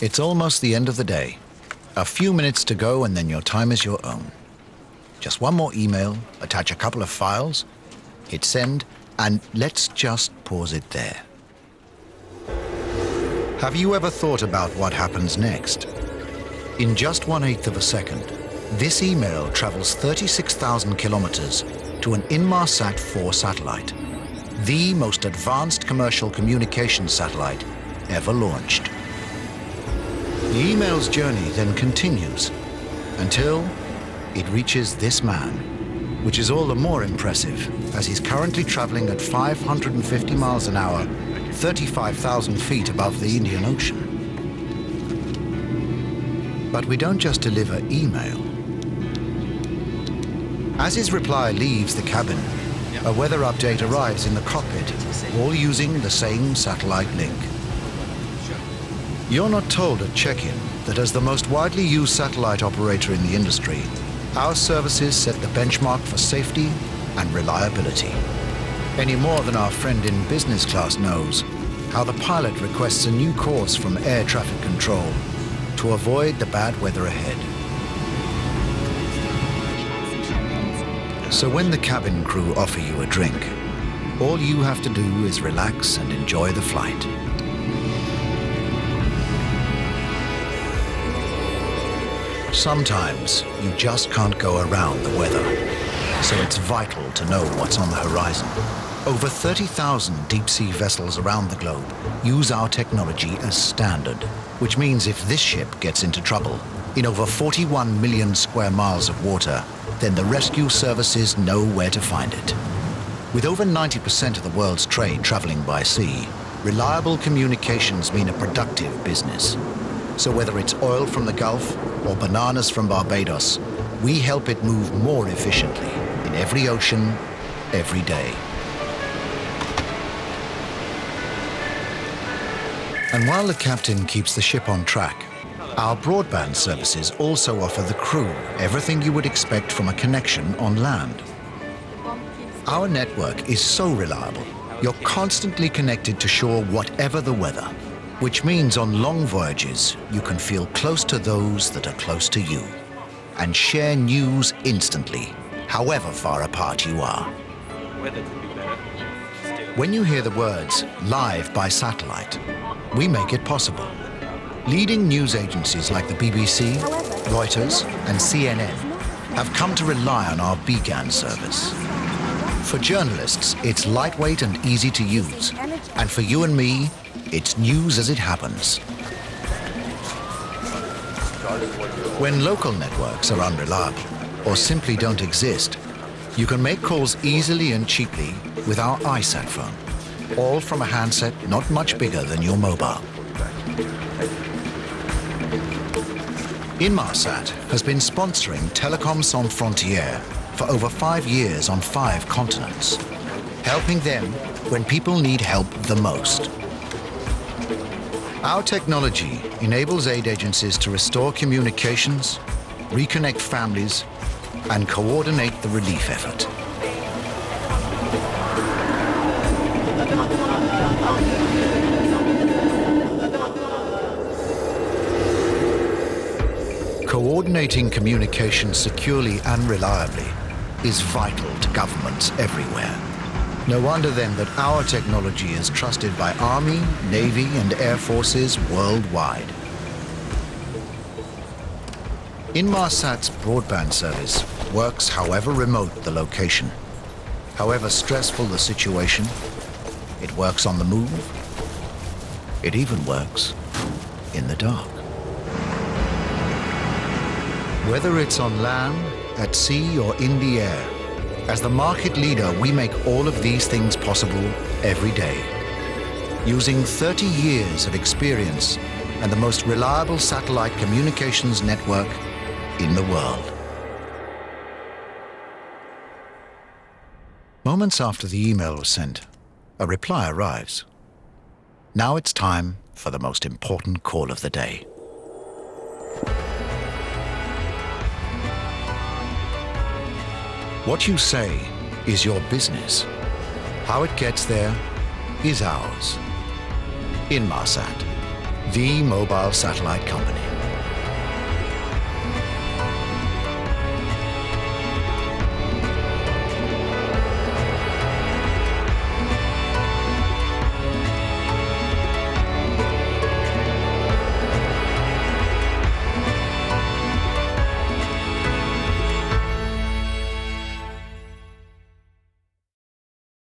It's almost the end of the day. A few minutes to go and then your time is your own. Just one more email, attach a couple of files, hit send, and let's just pause it there. Have you ever thought about what happens next? In just one-eighth of a second, this email travels 36,000 kilometers to an Inmarsat 4 satellite, the most advanced commercial communication satellite ever launched. The email's journey then continues until it reaches this man, which is all the more impressive as he's currently traveling at 550 miles an hour, 35,000 feet above the Indian Ocean. But we don't just deliver email. As his reply leaves the cabin, a weather update arrives in the cockpit, all using the same satellite link. You're not told at check-in that as the most widely used satellite operator in the industry, our services set the benchmark for safety and reliability. Any more than our friend in business class knows how the pilot requests a new course from air traffic control to avoid the bad weather ahead. So when the cabin crew offer you a drink, all you have to do is relax and enjoy the flight. Sometimes you just can't go around the weather, so it's vital to know what's on the horizon. Over 30,000 deep-sea vessels around the globe use our technology as standard, which means if this ship gets into trouble, in over 41 million square miles of water, then the rescue services know where to find it. With over 90% of the world's trade traveling by sea, reliable communications mean a productive business. So whether it's oil from the Gulf or bananas from Barbados, we help it move more efficiently in every ocean, every day. And while the captain keeps the ship on track, our broadband services also offer the crew everything you would expect from a connection on land. Our network is so reliable, you're constantly connected to shore whatever the weather, which means on long voyages, you can feel close to those that are close to you and share news instantly, however far apart you are. When you hear the words live by satellite, we make it possible. Leading news agencies like the BBC, Reuters, and CNN have come to rely on our BGAN service. For journalists, it's lightweight and easy to use. And for you and me, it's news as it happens. When local networks are unreliable or simply don't exist, you can make calls easily and cheaply with our IsatPhone, all from a handset not much bigger than your mobile. Inmarsat has been sponsoring Telecom Sans Frontières for over five years on five continents, helping them when people need help the most. Our technology enables aid agencies to restore communications, reconnect families, and coordinate the relief effort. Coordinating communication securely and reliably is vital to governments everywhere. No wonder then that our technology is trusted by Army, Navy and Air Forces worldwide. Inmarsat's broadband service works however remote the location. However stressful the situation, it works on the move. It even works in the dark. Whether it's on land, at sea or in the air, as the market leader, we make all of these things possible every day. Using 30 years of experience and the most reliable satellite communications network in the world. Moments after the email was sent, a reply arrives. Now it's time for the most important call of the day. What you say is your business. How it gets there is ours. Inmarsat. the mobile satellite company.